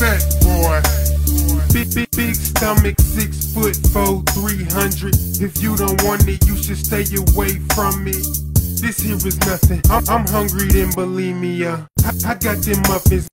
fat boy. Big, big, big stomach, six foot four, 300. If you don't want it, you should stay away from me. This here is nothing. I'm, I'm hungry than bulimia. I, I got them muffins